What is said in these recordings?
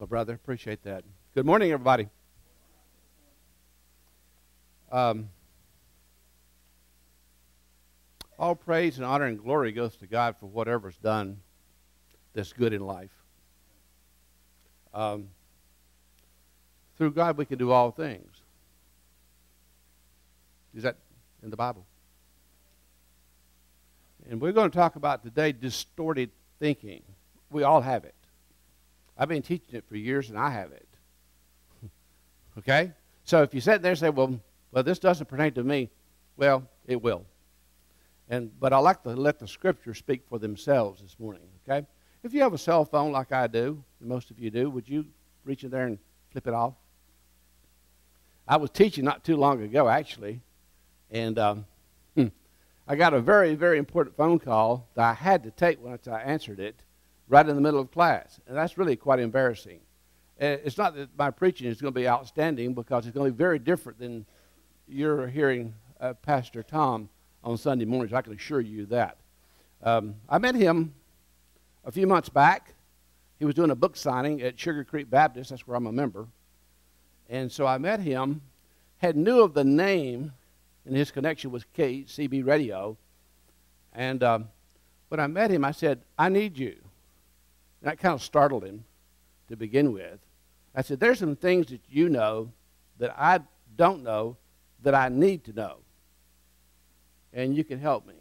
Well, brother, appreciate that. Good morning, everybody. Um, all praise and honor and glory goes to God for whatever's done that's good in life. Um, through God, we can do all things. Is that in the Bible? And we're going to talk about today distorted thinking. We all have it. I've been teaching it for years and I have it. okay? So if you sit there and say, well, well, this doesn't pertain to me, well, it will. And but I like to let the scriptures speak for themselves this morning, okay? If you have a cell phone like I do, most of you do, would you reach in there and flip it off? I was teaching not too long ago, actually, and um, I got a very, very important phone call that I had to take once I answered it right in the middle of class. And that's really quite embarrassing. It's not that my preaching is going to be outstanding because it's going to be very different than you're hearing uh, Pastor Tom on Sunday mornings. I can assure you that. Um, I met him a few months back. He was doing a book signing at Sugar Creek Baptist. That's where I'm a member. And so I met him, had knew of the name, and his connection was KCB Radio. And um, when I met him, I said, I need you. And that kind of startled him to begin with. I said, There's some things that you know that I don't know that I need to know. And you can help me.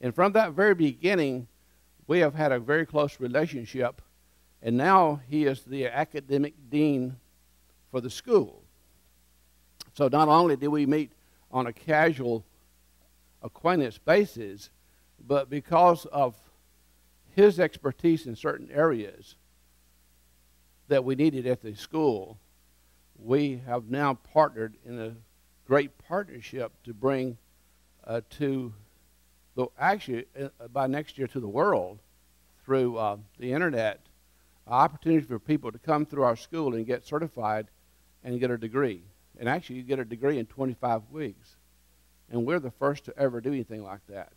And from that very beginning, we have had a very close relationship. And now he is the academic dean for the school. So not only do we meet on a casual acquaintance basis, but because of his expertise in certain areas that we needed at the school, we have now partnered in a great partnership to bring uh, to the actually uh, by next year to the world through uh, the internet opportunity for people to come through our school and get certified and get a degree. And actually, you get a degree in 25 weeks. And we're the first to ever do anything like that.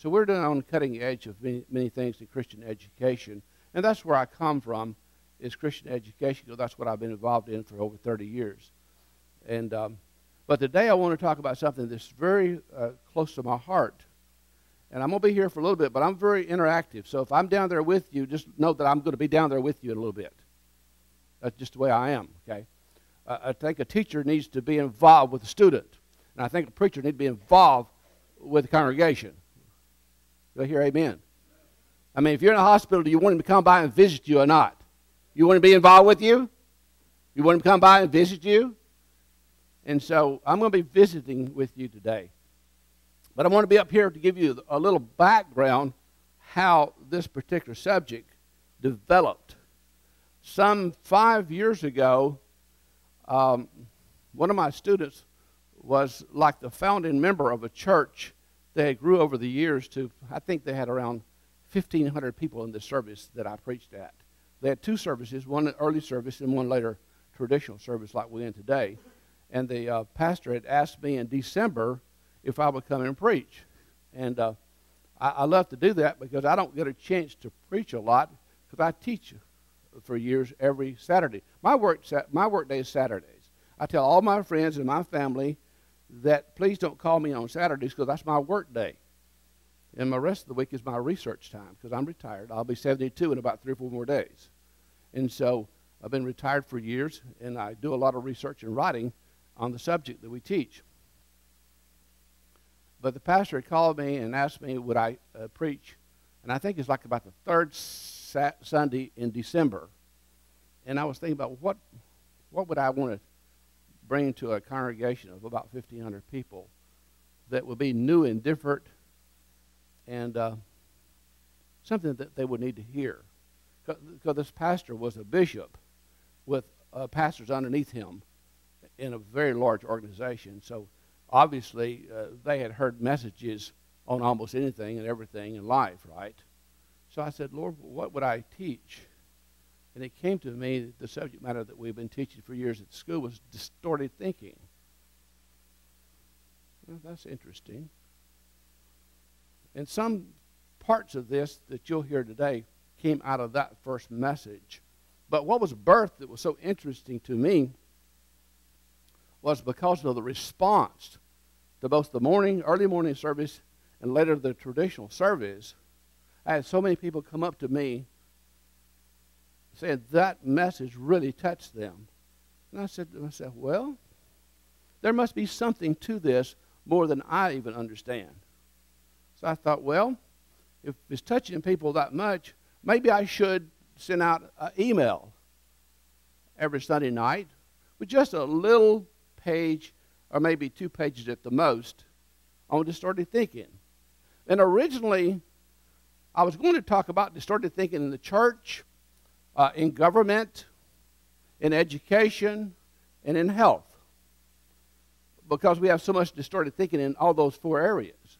So we're doing on the cutting edge of many, many things in Christian education. And that's where I come from, is Christian education, because that's what I've been involved in for over 30 years. And, um, but today I want to talk about something that's very uh, close to my heart. And I'm going to be here for a little bit, but I'm very interactive. So if I'm down there with you, just know that I'm going to be down there with you in a little bit. That's just the way I am, okay? Uh, I think a teacher needs to be involved with the student. And I think a preacher needs to be involved with the congregation. Do I hear amen? I mean, if you're in a hospital, do you want him to come by and visit you or not? You want to be involved with you? You want him to come by and visit you? And so I'm going to be visiting with you today. But I want to be up here to give you a little background how this particular subject developed. Some five years ago, um, one of my students was like the founding member of a church they grew over the years to, I think they had around 1,500 people in the service that I preached at. They had two services, one early service and one later traditional service like we're in today. And the uh, pastor had asked me in December if I would come and preach. And uh, I, I love to do that because I don't get a chance to preach a lot because I teach for years every Saturday. My work, my work day is Saturdays. I tell all my friends and my family that please don't call me on Saturdays because that's my work day. And my rest of the week is my research time because I'm retired. I'll be 72 in about three or four more days. And so I've been retired for years, and I do a lot of research and writing on the subject that we teach. But the pastor called me and asked me would I uh, preach, and I think it's like about the third Sunday in December. And I was thinking about what, what would I want to bring to a congregation of about 1,500 people that would be new and different and uh, something that they would need to hear. Because this pastor was a bishop with uh, pastors underneath him in a very large organization. So obviously, uh, they had heard messages on almost anything and everything in life, right? So I said, Lord, what would I teach? And it came to me that the subject matter that we've been teaching for years at school was distorted thinking. Well, that's interesting. And some parts of this that you'll hear today came out of that first message But what was birth that was so interesting to me was because of the response to both the morning, early morning service and later the traditional service. I had so many people come up to me saying that message really touched them. And I said to myself, well, there must be something to this more than I even understand. So I thought, well, if it's touching people that much, maybe I should send out an email every Sunday night with just a little page or maybe two pages at the most on distorted thinking. And originally, I was going to talk about distorted thinking in the church, uh, in government, in education, and in health. Because we have so much distorted thinking in all those four areas.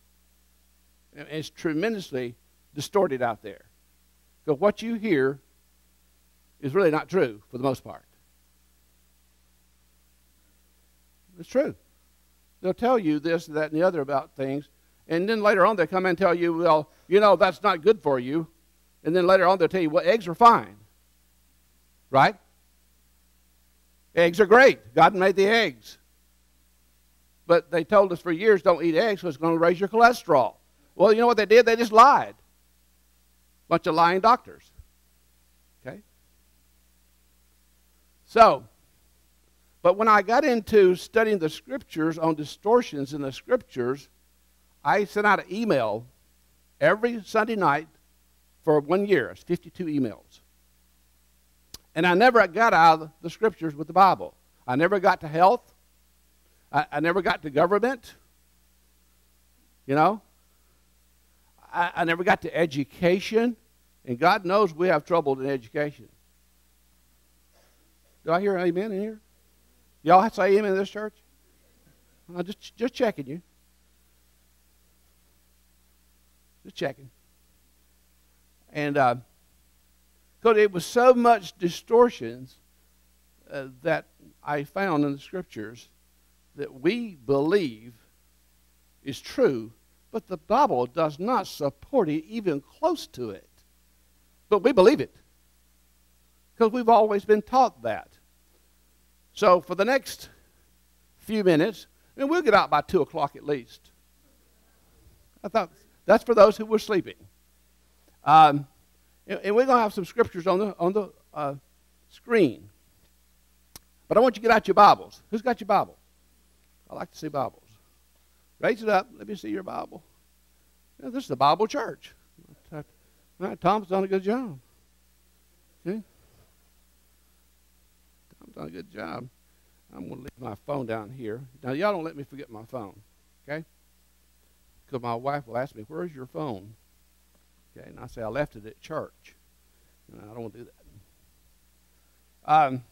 And it's tremendously distorted out there. Because what you hear is really not true for the most part. It's true. They'll tell you this, that, and the other about things. And then later on, they come and tell you, well, you know, that's not good for you. And then later on, they'll tell you, well, eggs are fine. Right? Eggs are great. God made the eggs. But they told us for years, don't eat eggs because it's going to raise your cholesterol. Well, you know what they did? They just lied. Bunch of lying doctors. Okay? So, but when I got into studying the scriptures on distortions in the scriptures, I sent out an email every Sunday night for one year. It's 52 emails. And I never got out of the scriptures with the Bible. I never got to health. I, I never got to government. You know? I, I never got to education. And God knows we have trouble in education. Do I hear amen in here? Y'all say amen in this church? I'm just, just checking you. Just checking. And uh, because it was so much distortions uh, that I found in the scriptures that we believe is true, but the Bible does not support it even close to it. But we believe it because we've always been taught that. So for the next few minutes, and we'll get out by 2 o'clock at least. I thought that's for those who were sleeping. Um, and, we're going to have some scriptures on the, on the uh, screen. But I want you to get out your Bibles. Who's got your Bible? I like to see Bibles. Raise it up. Let me see your Bible. Yeah, this is the Bible church. Tom's done a good job. See? Tom's done a good job. I'm going to leave my phone down here. Now, y'all don't let me forget my phone, okay? Because my wife will ask me, Where's your phone? Okay, and I say, I left it at church. I don't want to do that. Um,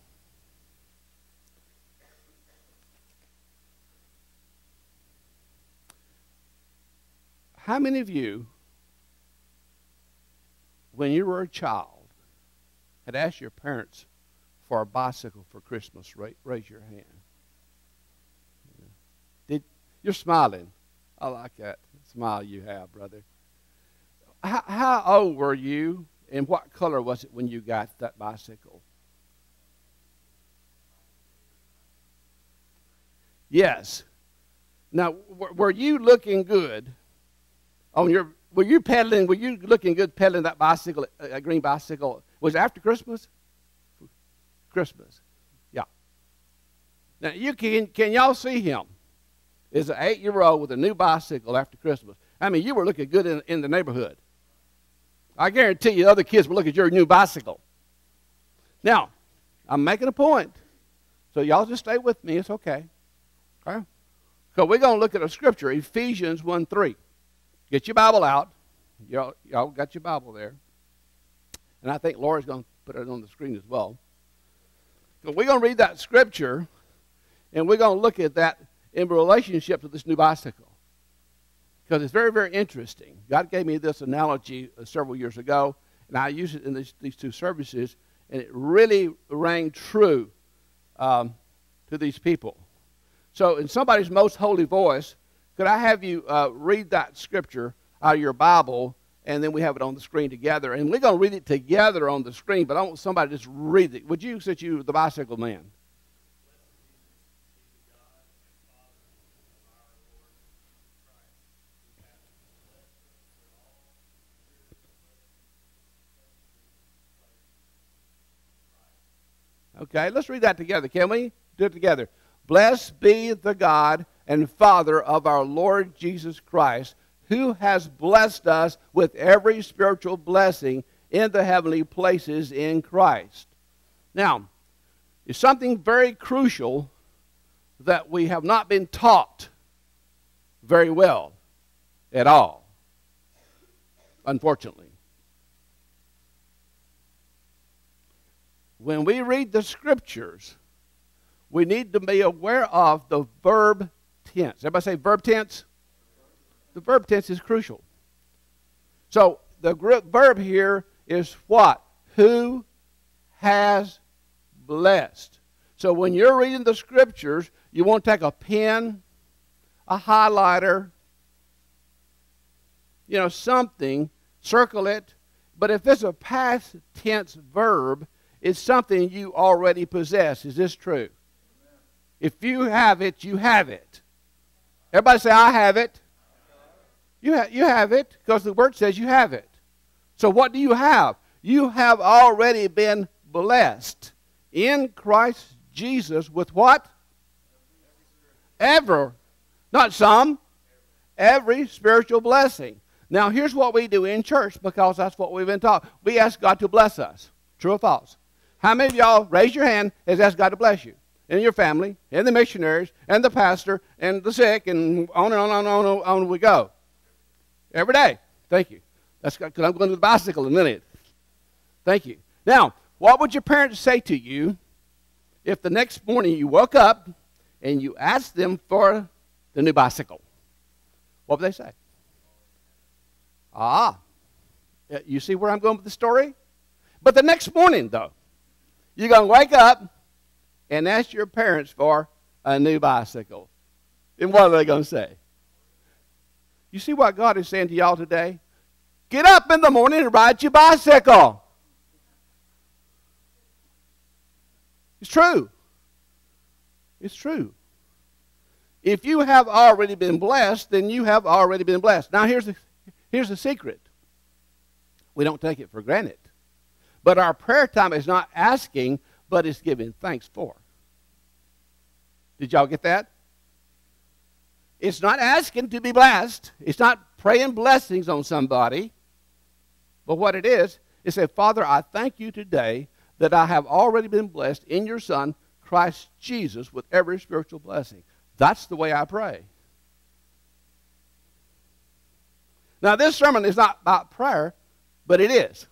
how many of you, when you were a child, had asked your parents for a bicycle for Christmas? Raise your hand. Did, you're smiling. I like that smile you have, brother. How, how old were you, and what color was it when you got that bicycle? Yes. Now, were you looking good on your? Were you pedaling? Were you looking good pedaling that bicycle, uh, a green bicycle? Was it after Christmas? Christmas. Yeah. Now you can can y'all see him? Is an eight year old with a new bicycle after Christmas. I mean, you were looking good in, in the neighborhood. I guarantee you, other kids will look at your new bicycle. Now, I'm making a point, so y'all just stay with me. It's okay. Okay. So we're going to look at a scripture, Ephesians 1 3. Get your Bible out. Y'all, y'all got your Bible there. And I think Laura's going to put it on the screen as well. So we're going to read that scripture, and we're going to look at that in relationship to this new bicycle. Because it's very, very interesting. God gave me this analogy uh, several years ago, and I use it in these, these two services, and it really rang true um, to these people. So, in somebody's most holy voice, could I have you uh, read that scripture out of your Bible and then we have it on the screen together. And we're going to read it together on the screen, but I want somebody to just read it. Would you, since you the bicycle man? Okay, let's read that together, can we? Do it together. Blessed be the God and Father of our Lord Jesus Christ, who has blessed us with every spiritual blessing in the heavenly places in Christ. Now, it's something very crucial that we have not been taught very well at all, unfortunately. When we read the scriptures, we need to be aware of the verb tense. Everybody say verb tense? The verb tense is crucial. So the verb here is what? Who has blessed. So when you're reading the scriptures, you want to take a pen, a highlighter, you know, something, circle it. But if it's a past tense verb, it's something you already possess. Is this true? If you have it, you have it. Everybody say, I have it. You, ha- you have it because the word says you have it. So, what do you have? You have already been blessed in Christ Jesus with what? Ever. Not some. Every spiritual blessing. Now, here's what we do in church because that's what we've been taught. We ask God to bless us. True or false? How many of y'all raise your hand has asked God to bless you? And your family, and the missionaries, and the pastor, and the sick, and on and on and on and on, we go. Every day. Thank you. That's because I'm going to the bicycle in a minute. Thank you. Now, what would your parents say to you if the next morning you woke up and you asked them for the new bicycle? What would they say? Ah, you see where I'm going with the story? But the next morning, though, you're going to wake up and ask your parents for a new bicycle. And what are they going to say? You see what God is saying to y'all today? Get up in the morning and ride your bicycle. It's true. It's true. If you have already been blessed, then you have already been blessed. Now, here's the, here's the secret we don't take it for granted. But our prayer time is not asking, but it's giving thanks for. Did y'all get that? It's not asking to be blessed. It's not praying blessings on somebody. But what it is, is say, Father, I thank you today that I have already been blessed in your Son, Christ Jesus, with every spiritual blessing. That's the way I pray. Now, this sermon is not about prayer, but it is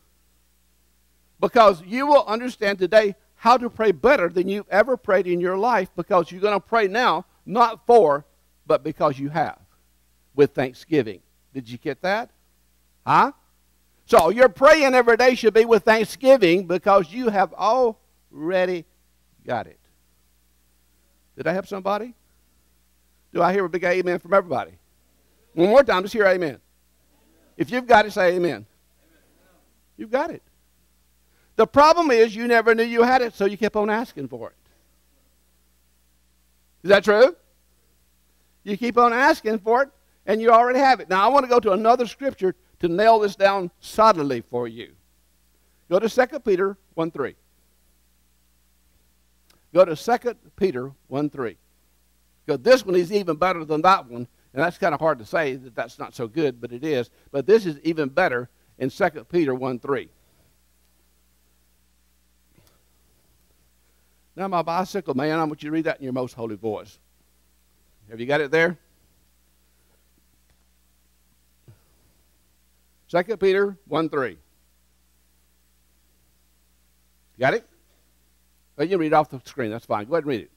because you will understand today how to pray better than you've ever prayed in your life because you're going to pray now not for, but because you have with thanksgiving. Did you get that? Huh? So your praying every day should be with thanksgiving because you have already got it. Did I help somebody? Do I hear a big amen from everybody? One more time, just hear amen. If you've got it, say amen. You've got it. The problem is you never knew you had it, so you kept on asking for it. Is that true? You keep on asking for it, and you already have it. Now, I want to go to another scripture to nail this down solidly for you. Go to 2 Peter 1 3. Go to 2 Peter 1 3. Because this one is even better than that one. And that's kind of hard to say that that's not so good, but it is. But this is even better in 2 Peter 1 3. Now, my bicycle man, I want you to read that in your most holy voice. Have you got it there? Second Peter 1 3. Got it? Well, you can read it off the screen. That's fine. Go ahead and read it.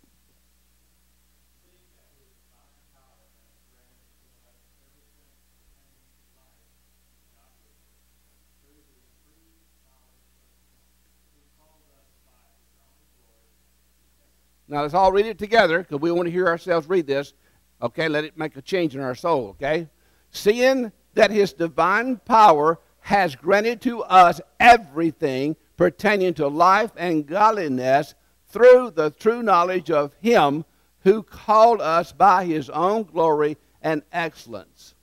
Now let's all read it together because we want to hear ourselves read this. Okay, let it make a change in our soul, okay? Seeing that his divine power has granted to us everything pertaining to life and godliness through the true knowledge of Him who called us by His own glory and excellence.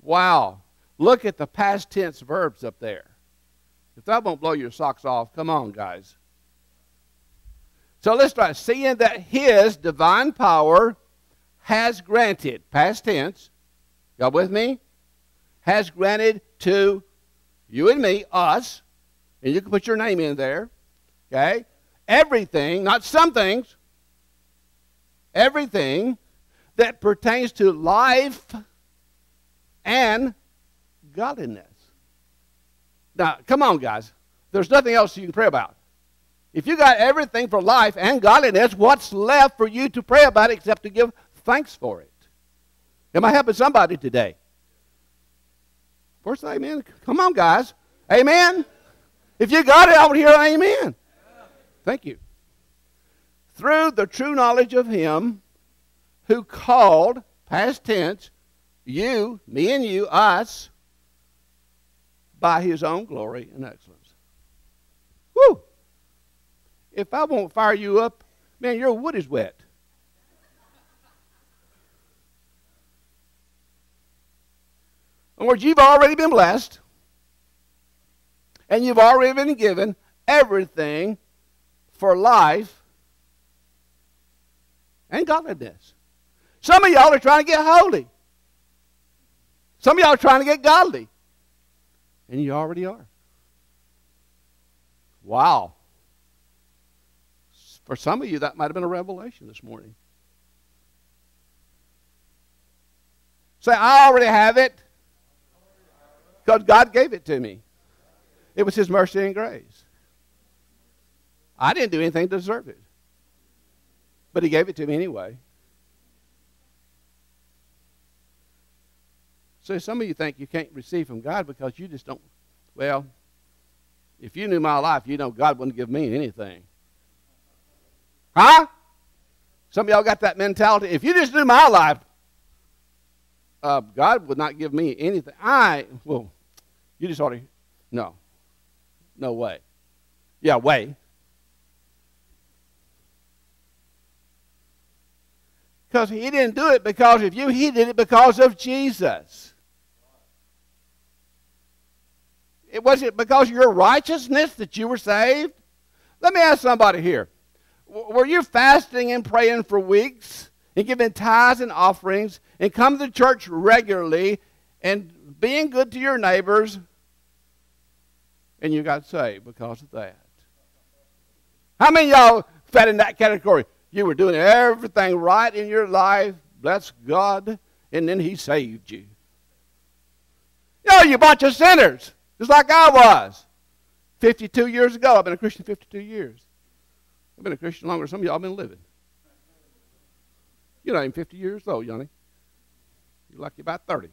Wow. Look at the past tense verbs up there. If that won't blow your socks off, come on, guys. So let's try seeing that His divine power has granted, past tense, y'all with me? Has granted to you and me, us, and you can put your name in there, okay? Everything, not some things, everything that pertains to life and godliness. Now, come on, guys. There's nothing else you can pray about. If you got everything for life and godliness, what's left for you to pray about except to give thanks for it? Am I helping somebody today? First, amen? Come on, guys. Amen. If you got it, I would hear amen. Thank you. Through the true knowledge of Him who called, past tense, you, me and you, us, by his own glory and excellence. Woo! If I won't fire you up, man, your wood is wet. In words, you've already been blessed, and you've already been given everything for life and godliness. Some of y'all are trying to get holy. Some of y'all are trying to get godly. And you already are. Wow. For some of you, that might have been a revelation this morning. Say, I already have it because God gave it to me. It was His mercy and grace. I didn't do anything to deserve it, but He gave it to me anyway. So some of you think you can't receive from God because you just don't. Well, if you knew my life, you know God wouldn't give me anything. Huh? Some of y'all got that mentality. If you just knew my life, uh, God would not give me anything. I, well, you just already, no. No way. Yeah, way. Because he didn't do it because of you, he did it because of Jesus. It wasn't because of your righteousness that you were saved? Let me ask somebody here. Were you fasting and praying for weeks and giving tithes and offerings and come to church regularly and being good to your neighbors and you got saved because of that? How many y'all fed in that category? You were doing everything right in your life, bless God, and then He saved you. Know, you bunch of sinners. Just like I was 52 years ago. I've been a Christian 52 years. I've been a Christian longer than some of y'all been living. You're not even 50 years old, Yanni. You're like you're about 30.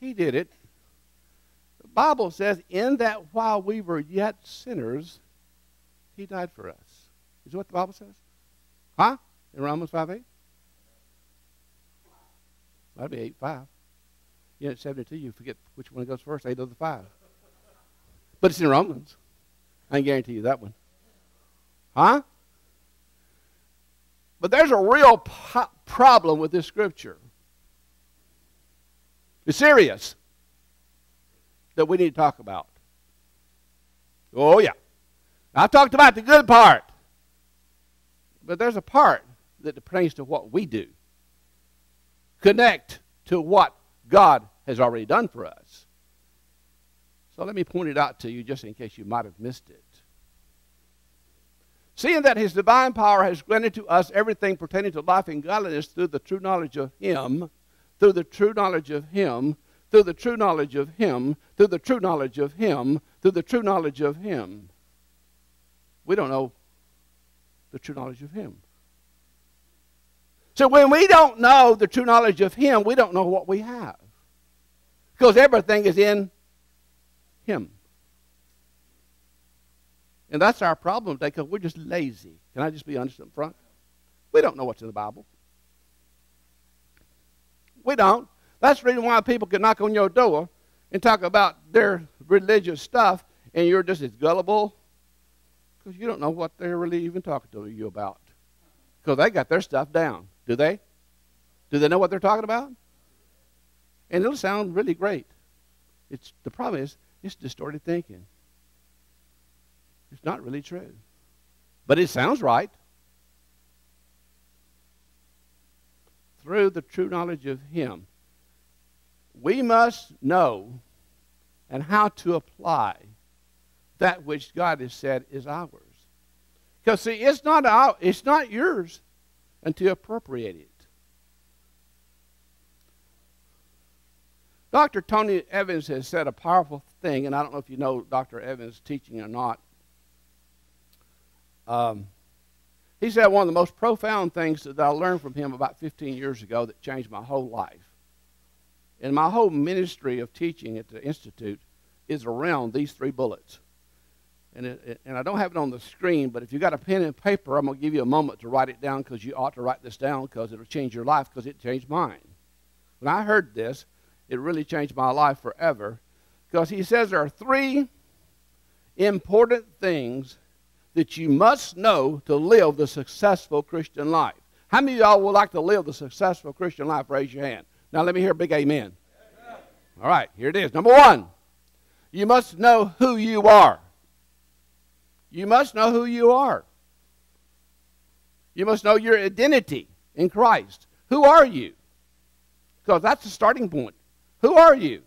He did it. The Bible says, in that while we were yet sinners, he died for us. Is that what the Bible says? Huh? in Romans 5 8? That'd be 8 5. You know, 72, you forget which one goes first, 8 of the 5. But it's in Romans. I can guarantee you that one. Huh? But there's a real po- problem with this scripture. It's serious that we need to talk about. Oh, yeah. I've talked about the good part. But there's a part that pertains to what we do. Connect to what God has already done for us. So let me point it out to you just in case you might have missed it. Seeing that his divine power has granted to us everything pertaining to life and godliness through the true knowledge of him, through the true knowledge of him, through the true knowledge of him, through the true knowledge of him, through the true knowledge of him. We don't know the true knowledge of him. So when we don't know the true knowledge of Him, we don't know what we have. Because everything is in Him. And that's our problem today because we're just lazy. Can I just be honest up front? We don't know what's in the Bible. We don't. That's the reason why people can knock on your door and talk about their religious stuff, and you're just as gullible because you don't know what they're really even talking to you about. Because they got their stuff down. Do they? Do they know what they're talking about? And it'll sound really great. It's the problem is it's distorted thinking. It's not really true. But it sounds right. Through the true knowledge of Him, we must know and how to apply that which God has said is ours. Because see, it's not our, it's not yours until appropriate it. Dr. Tony Evans has said a powerful thing, and I don't know if you know Dr. Evans' teaching or not. Um, he said one of the most profound things that I learned from him about 15 years ago that changed my whole life. And my whole ministry of teaching at the Institute is around these three bullets. And, it, and I don't have it on the screen, but if you've got a pen and paper, I'm going to give you a moment to write it down because you ought to write this down because it'll change your life because it changed mine. When I heard this, it really changed my life forever because he says there are three important things that you must know to live the successful Christian life. How many of y'all would like to live the successful Christian life? Raise your hand. Now let me hear a big amen. amen. All right, here it is. Number one, you must know who you are. You must know who you are. You must know your identity in Christ. Who are you? Because that's the starting point. Who are you?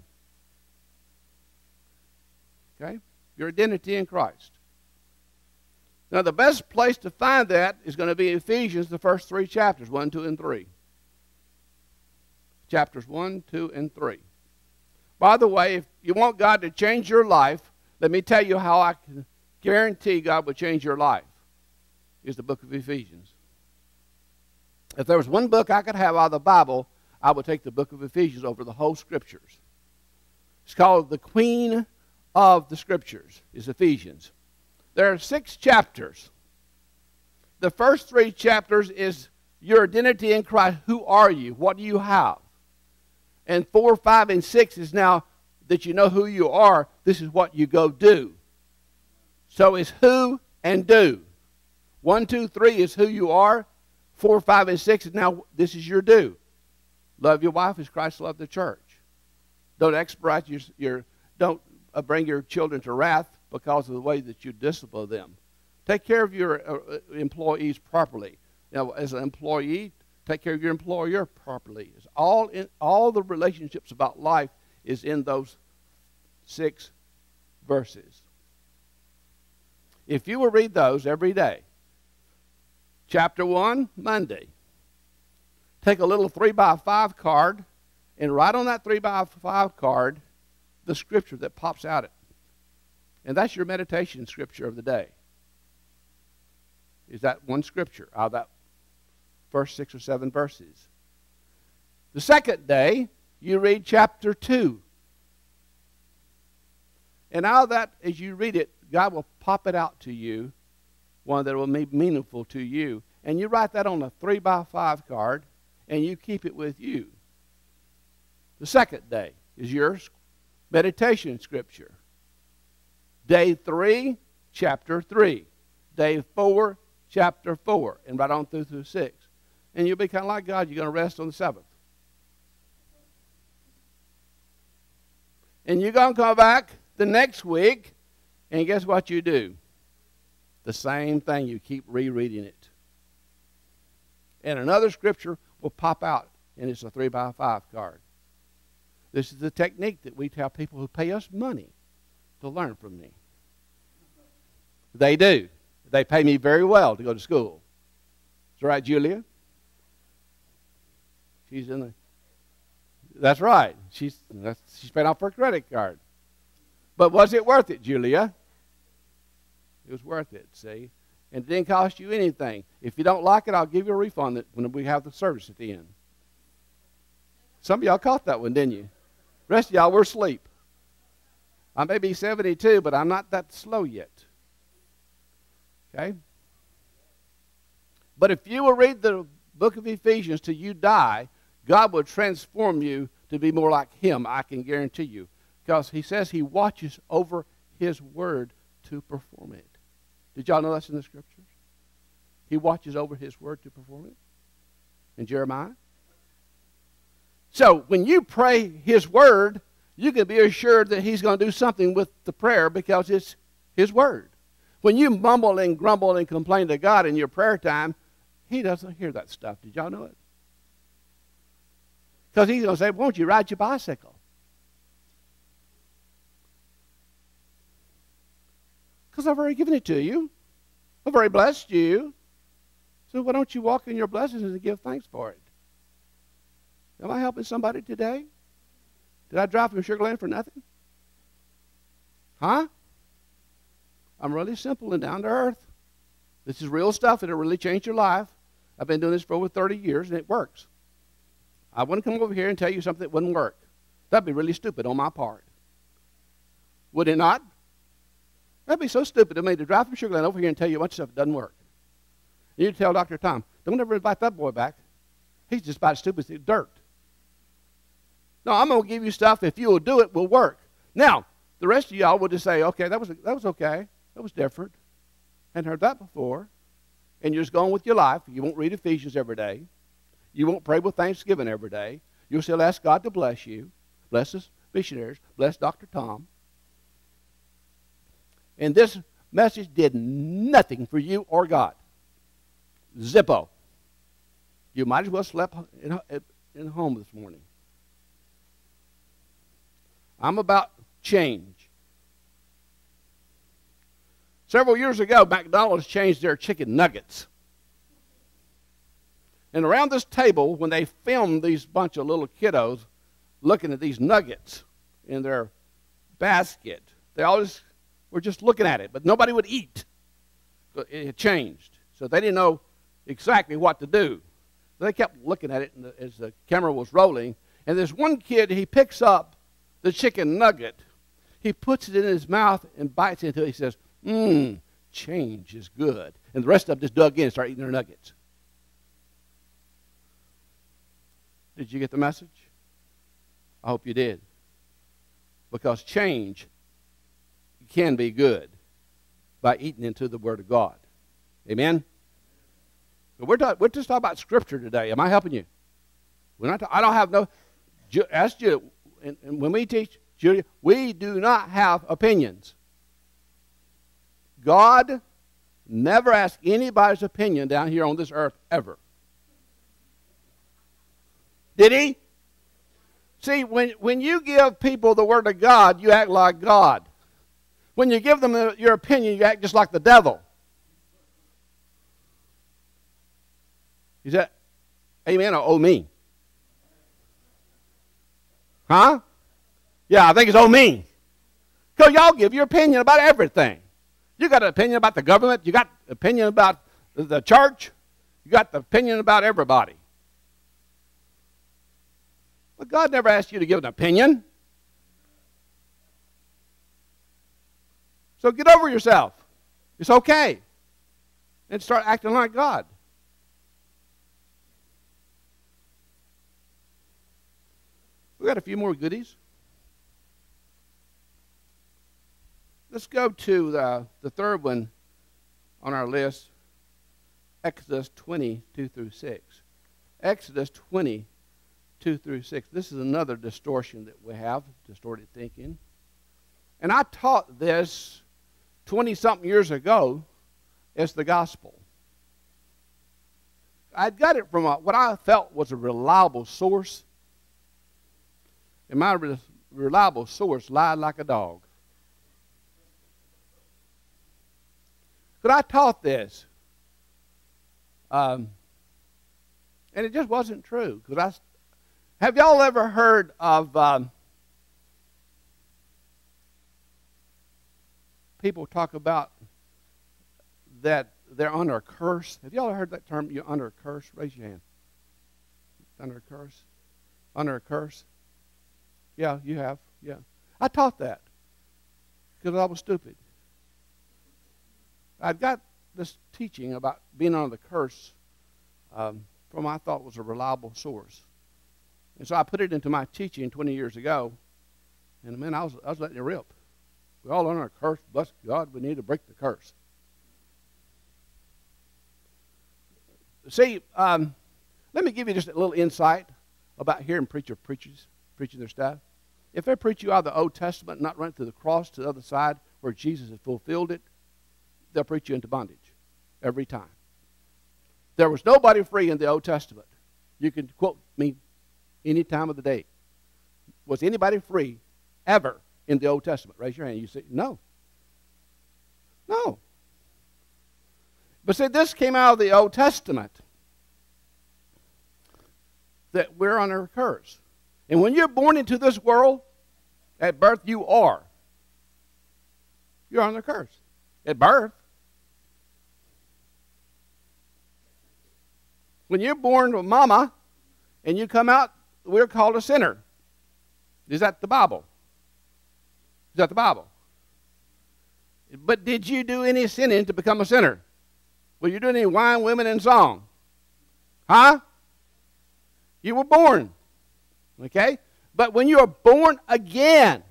Okay? Your identity in Christ. Now, the best place to find that is going to be Ephesians, the first three chapters 1, 2, and 3. Chapters 1, 2, and 3. By the way, if you want God to change your life, let me tell you how I can guarantee God will change your life. Is the book of Ephesians. If there was one book I could have out of the Bible, I would take the book of Ephesians over the whole scriptures. It's called the Queen of the Scriptures, is Ephesians. There are six chapters. The first three chapters is your identity in Christ. Who are you? What do you have? And four, five, and six is now that you know who you are, this is what you go do. So it's who and do. One, two, three is who you are. Four, five, and six is now this is your do. Love your wife as Christ loved the church. Don't expedite your, your don't uh, bring your children to wrath because of the way that you discipline them. Take care of your uh, uh employees properly. Now, as an employee, take care of your employer properly. It's all in all the relationships about life is in those six verses. If you will read those every day, chapter 1, Monday, take a little 3 by 5 card and write on that 3 by 5 card the scripture that pops out. It. And that's your meditation scripture of the day. Is that one scripture out of that first six or seven verses? The second day, you read chapter 2. And out of that, as you read it, God will pop it out to you, one that will be meaningful to you. And you write that on a three by five card, and you keep it with you. The second day is your meditation scripture. Day three, chapter three. Day four, chapter four. And right on through through six. And you'll be kind of like God. You're going to rest on the seventh. And you're going to come back the next week and guess what you do? The same thing. You keep rereading it. And another scripture will pop out, and it's a three by five card. This is the technique that we tell people who pay us money to learn from me. They do. They pay me very well to go to school. Is that right, Julia? She's in the. That's right. She's that's, she's paid off her credit card. But was it worth it, Julia? It was worth it, see? And it didn't cost you anything. If you don't like it, I'll give you a refund when we have the service at the end. Some of y'all caught that one, didn't you? The rest of y'all were asleep. I may be 72, but I'm not that slow yet. Okay? But if you will read the book of Ephesians till you die, God will transform you to be more like Him, I can guarantee you. Because He says He watches over His word to perform it. Did y'all know that's in the scriptures? He watches over His word to perform it. In Jeremiah. So when you pray His word, you can be assured that He's going to do something with the prayer because it's His word. When you mumble and grumble and complain to God in your prayer time, He doesn't hear that stuff. Did y'all know it? Because He's going to say, Won't you ride your bicycle? Because I've already given it to you. I've already blessed you. So why don't you walk in your blessings and give thanks for it? Am I helping somebody today? Did I drive from Sugar Land for nothing? Huh? I'm really simple and down to earth. This is real stuff that'll really change your life. I've been doing this for over 30 years and it works. I wouldn't come over here and tell you something that wouldn't work. That'd be really stupid on my part. Would it not? That'd be so stupid of me to drive from Sugar Land over here and tell you a bunch of stuff that doesn't work. And you tell Dr. Tom, don't ever invite that boy back. He's just about as stupid as dirt. No, I'm going to give you stuff. If you will do it, will work. Now, the rest of y'all will just say, okay, that was, that was okay. That was different. Hadn't heard that before. And you're just going with your life. You won't read Ephesians every day. You won't pray with thanksgiving every day. You'll still ask God to bless you. Bless us missionaries. Bless Dr. Tom. And this message did nothing for you or God. Zippo. You might as well slept in, in home this morning. I'm about change. Several years ago, McDonald's changed their chicken nuggets. And around this table, when they filmed these bunch of little kiddos looking at these nuggets in their basket, they always were just looking at it, but nobody would eat. It had changed. So they didn't know exactly what to do. They kept looking at it as the camera was rolling. And there's one kid, he picks up the chicken nugget. He puts it in his mouth and bites into it. He says, Mmm, change is good. And the rest of them just dug in and started eating their nuggets. Did you get the message? I hope you did. Because change can be good by eating into the Word of God. Amen? But we're, talk, we're just talking about Scripture today. Am I helping you? We're not. I don't have no. Ask you and, and when we teach, Julia, we do not have opinions. God never asked anybody's opinion down here on this earth ever. Did he? See, when, when you give people the Word of God, you act like God. When you give them your opinion, you act just like the devil. Is that amen or oh me? Huh? Yeah, I think it's oh me. Because y'all give your opinion about everything. You got an opinion about the government. You got opinion about the church. You got the opinion about everybody. But God never asked you to give an opinion. So get over yourself. It's okay. And start acting like God. We got a few more goodies. Let's go to the, the third one on our list Exodus 20, 2 through 6. Exodus 20, 2 through 6. This is another distortion that we have, distorted thinking. And I taught this 20 something years ago as the gospel. I got it from a, what I felt was a reliable source. And my re- reliable source lied like a dog. But I taught this. Um, and it just wasn't true. Because I have y'all ever heard of um, people talk about that they're under a curse? Have y'all heard that term? You're under a curse. Raise your hand. Under a curse. Under a curse. Yeah, you have. Yeah, I taught that because I was stupid. I'd got this teaching about being under the curse um, from I thought was a reliable source. And so I put it into my teaching 20 years ago, and man, I was, I was letting it rip. We all under a curse. Bless God, we need to break the curse. See, um, let me give you just a little insight about hearing preacher preachers preaching their stuff. If they preach you out of the Old Testament, not run through the cross to the other side where Jesus has fulfilled it, they'll preach you into bondage every time. There was nobody free in the Old Testament. You can quote me any time of the day. Was anybody free ever in the Old Testament? Raise your hand. You say, no. No. But see, this came out of the Old Testament that we're under a curse. And when you're born into this world, at birth you are. You're under a curse. At birth. When you're born to mama and you come out, we're called a sinner. Is that the Bible? That the Bible? But did you do any sinning to become a sinner? Were you doing any wine, women, and song? Huh? You were born. Okay? But when you are born again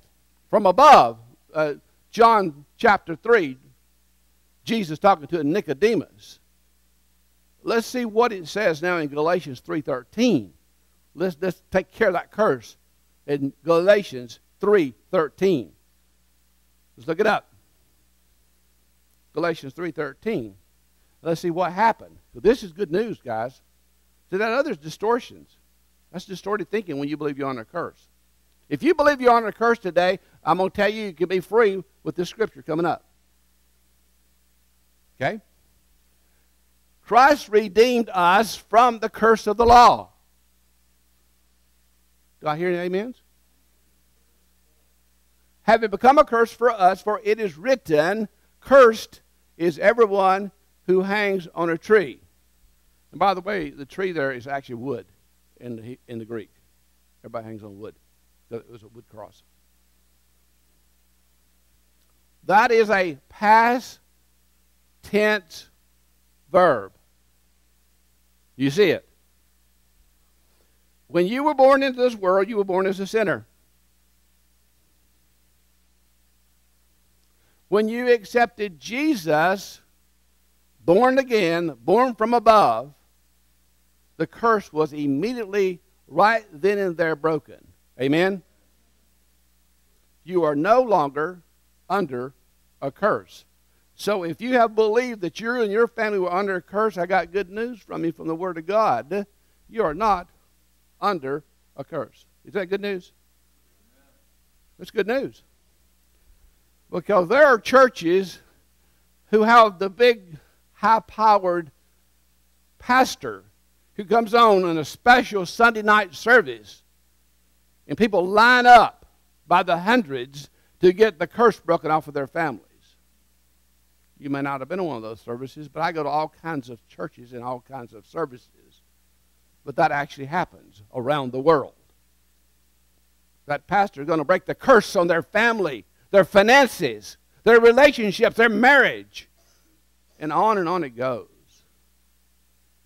from above, uh, John chapter 3, Jesus talking to Nicodemus. Let's see what it says now in Galatians 3.13. Let's, let's take care of that curse in Galatians 3.13. Let's look it up. Galatians 3.13. Let's see what happened. So this is good news, guys. So that other's distortions. That's distorted thinking when you believe you're under a curse. If you believe you're under a curse today, I'm going to tell you you can be free with this scripture coming up. Okay? Christ redeemed us from the curse of the law. Do I hear any amens? Having become a curse for us, for it is written, Cursed is everyone who hangs on a tree. And by the way, the tree there is actually wood in the, in the Greek. Everybody hangs on wood. It was a wood cross. That is a past tense verb. You see it. When you were born into this world, you were born as a sinner. When you accepted Jesus, born again, born from above, the curse was immediately right then and there broken. Amen? You are no longer under a curse. So if you have believed that you and your family were under a curse, I got good news from you from the Word of God. You are not under a curse. Is that good news? That's good news. Because there are churches who have the big, high powered pastor who comes on in a special Sunday night service, and people line up by the hundreds to get the curse broken off of their families. You may not have been in one of those services, but I go to all kinds of churches and all kinds of services. But that actually happens around the world. That pastor is going to break the curse on their family, their finances, their relationships, their marriage. And on and on it goes.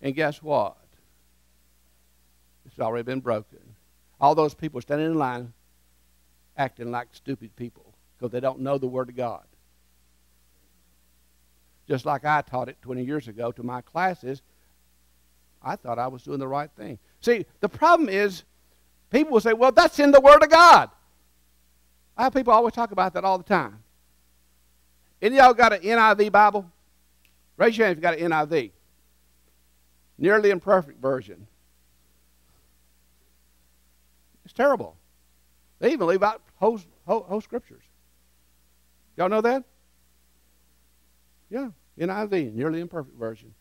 And guess what? It's already been broken. All those people standing in line acting like stupid people because they don't know the Word of God. Just like I taught it 20 years ago to my classes, I thought I was doing the right thing. See, the problem is people will say, well, that's in the Word of God. I have people always talk about that all the time. Any y'all got an NIV Bible? Raise your hand if you got an NIV. Nearly imperfect version. It's terrible. They even leave out whole, whole, whole scriptures. Y'all know that? Yeah, NIV, nearly imperfect version.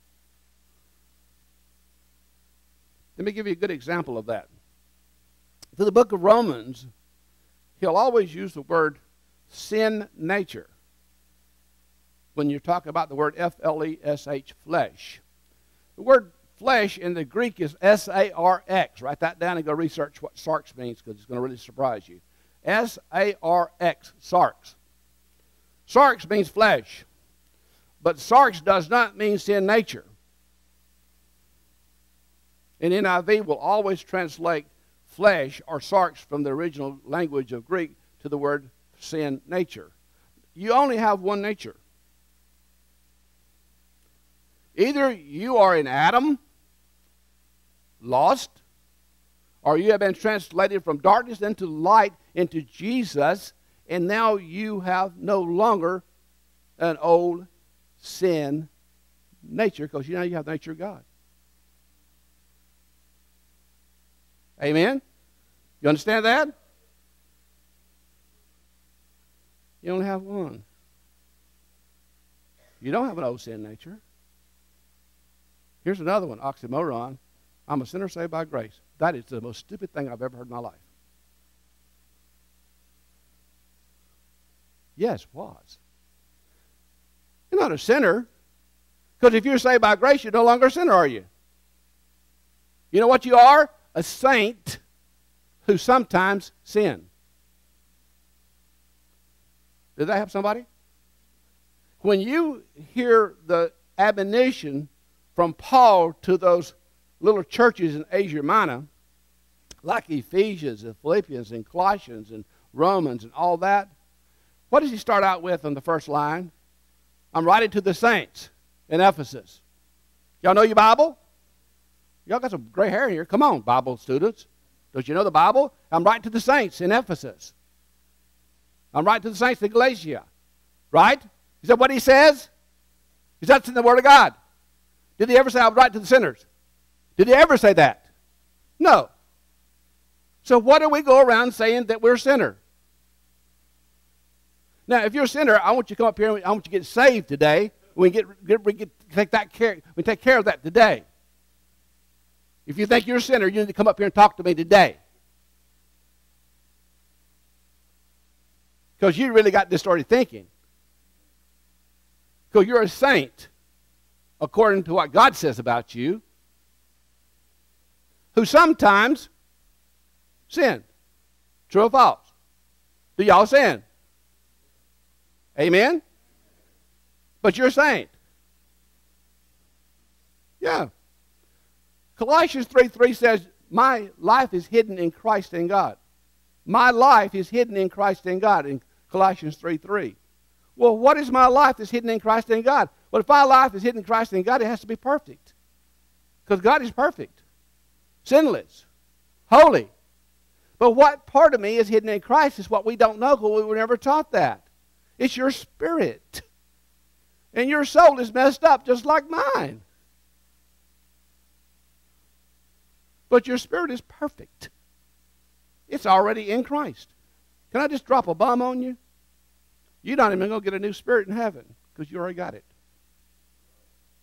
Let me give you a good example of that. For the book of Romans, he'll always use the word sin nature when you're talking about the word F L E S H, flesh. The word flesh in the Greek is S A R X. Write that down and go research what sarx means because it's going to really surprise you. S A R X, sarx. Sarx means flesh, but sarx does not mean sin nature. And NIV will always translate flesh or sarx from the original language of Greek to the word sin nature. You only have one nature. Either you are in Adam, lost, or you have been translated from darkness into light into Jesus, and now you have no longer an old sin nature because you now you have the nature of God. Amen? You understand that? You only have one. You don't have an old sin nature. Here's another one oxymoron. I'm a sinner saved by grace. That is the most stupid thing I've ever heard in my life. Yes, was. You're not a sinner. Because if you're saved by grace, you're no longer a sinner, are you? You know what you are? A saint who sometimes sin. Did that help somebody? When you hear the admonition from Paul to those little churches in Asia Minor, like Ephesians and Philippians and Colossians and Romans and all that, what does he start out with on the first line? I'm writing to the saints in Ephesus. Y'all know your Bible? Y'all got some gray hair here. Come on, Bible students. Don't you know the Bible? I'm writing to the saints in Ephesus. I'm writing to the saints in Galatia. Right? Is that what he says? Is that in the Word of God? Did he ever say, I'm writing to the sinners? Did he ever say that? No. So what do we go around saying that we're a sinner? Now, if you're a sinner, I want you to come up here and I want you to get saved today. We get, get, we get take that care. We take care of that today. If you think you're a sinner, you need to come up here and talk to me today. Because you really got distorted thinking. Because you're a saint, according to what God says about you, who sometimes sin. True or false? Do y'all sin? Amen? But you're a saint. Yeah. Colossians 3 3 says, My life is hidden in Christ and God. My life is hidden in Christ and God in Colossians 3 3. Well, what is my life that's hidden in Christ and God? Well, if my life is hidden in Christ and God, it has to be perfect. Because God is perfect, sinless, holy. But what part of me is hidden in Christ is what we don't know because we were never taught that. It's your spirit. And your soul is messed up just like mine. But your spirit is perfect. It's already in Christ. Can I just drop a bomb on you? You're not even going to get a new spirit in heaven because you already got it.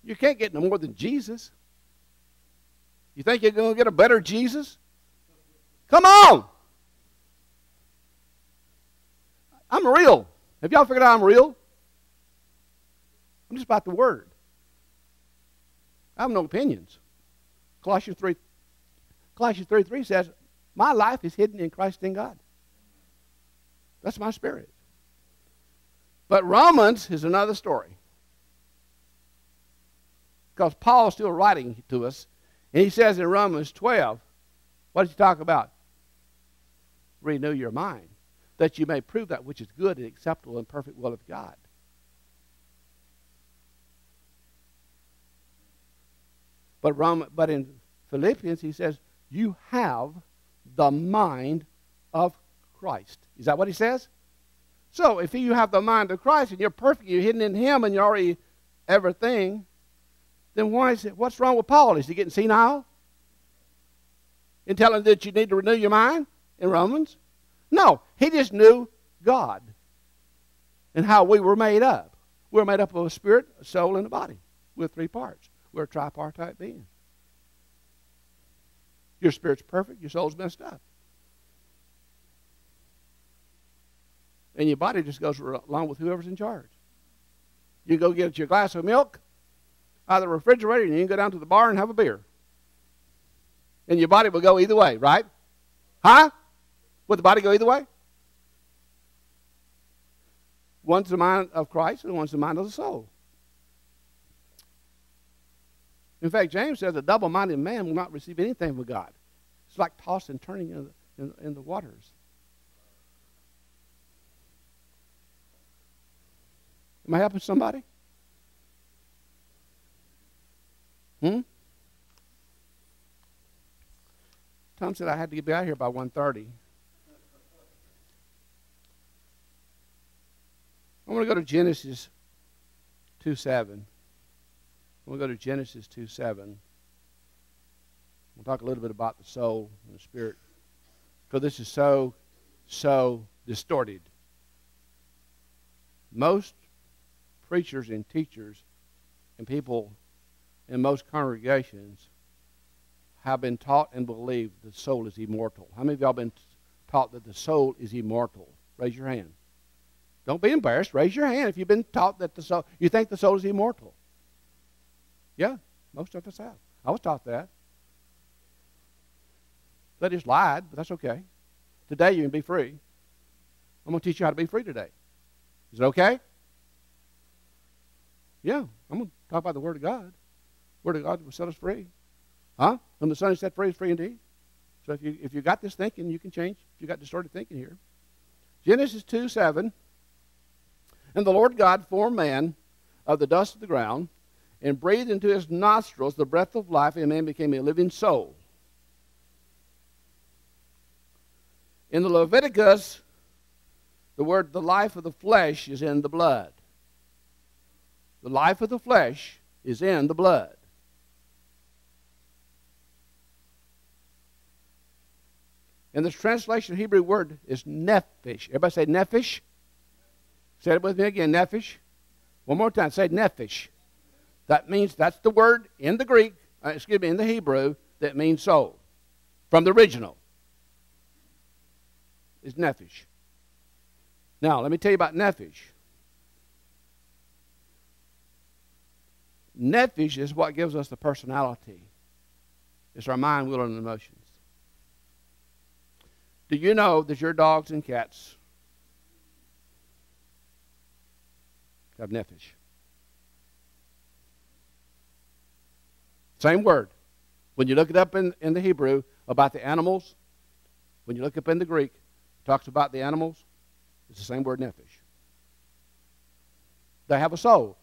You can't get no more than Jesus. You think you're going to get a better Jesus? Come on! I'm real. Have y'all figured out I'm real? I'm just about the Word. I have no opinions. Colossians 3 Colossians 3 3 says, My life is hidden in Christ in God. That's my spirit. But Romans is another story. Because Paul's still writing to us, and he says in Romans 12, what does he talk about? Renew your mind, that you may prove that which is good and acceptable and perfect will of God. But, Roman, but in Philippians, he says, you have the mind of Christ. Is that what he says? So if you have the mind of Christ and you're perfect, you're hidden in him and you're already everything, then why is it what's wrong with Paul? Is he getting senile? In telling that you need to renew your mind in Romans? No, he just knew God and how we were made up. We're made up of a spirit, a soul, and a body. We're three parts. We're a tripartite being. Your spirit's perfect, your soul's messed up. And your body just goes along with whoever's in charge. You go get your glass of milk out of the refrigerator and you can go down to the bar and have a beer. And your body will go either way, right? Huh? Would the body go either way? One's the mind of Christ and one's the mind of the soul. In fact, James says a double minded man will not receive anything from God. It's like tossing and turning in the, in, in the waters. Am I helping somebody? Hmm? Tom said I had to get out here by 1.30. I'm going to go to Genesis 2 7. We'll go to Genesis 2 7. We'll talk a little bit about the soul and the spirit. Because this is so, so distorted. Most preachers and teachers and people in most congregations have been taught and believe the soul is immortal. How many of y'all been taught that the soul is immortal? Raise your hand. Don't be embarrassed. Raise your hand if you've been taught that the soul, you think the soul is immortal. Yeah, most of us have. I was taught that. They just lied, but that's okay. Today you can be free. I'm going to teach you how to be free today. Is it okay? Yeah, I'm going to talk about the Word of God. The Word of God will set us free. Huh? When the Son is set free, is free indeed. So if you if you got this thinking, you can change. If you got distorted thinking here. Genesis 2 7. And the Lord God formed man of the dust of the ground and breathed into his nostrils the breath of life, and man became a living soul. In the Leviticus, the word the life of the flesh is in the blood. The life of the flesh is in the blood. And this translation the Hebrew word is nephesh. Everybody say nephesh. Say it with me again, nephesh. One more time, say nephesh. That means that's the word in the Greek, uh, excuse me, in the Hebrew that means soul from the original. Is nephesh. Now, let me tell you about nephesh. Nephesh is what gives us the personality. It's our mind, will, and emotions. Do you know that your dogs and cats have nephesh? Same word. When you look it up in, in the Hebrew about the animals, when you look up in the Greek, it talks about the animals, it's the same word, nephesh. They have a soul.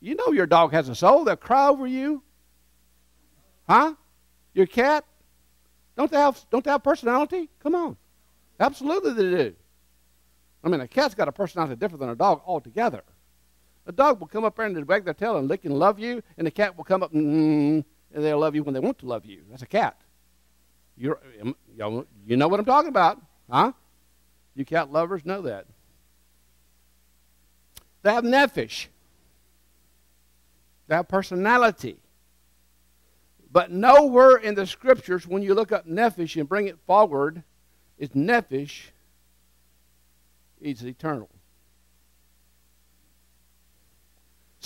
You know your dog has a soul. They'll cry over you. Huh? Your cat? Don't they have, don't they have personality? Come on. Absolutely they do. I mean, a cat's got a personality different than a dog altogether. A dog will come up there and wag their tail and lick and love you, and the cat will come up and, they'll love you when they want to love you. That's a cat. You're, you know what I'm talking about, huh? You cat lovers know that. They have nephesh. They have personality. But nowhere in the scriptures, when you look up nephesh and bring it forward, is nephesh is eternal.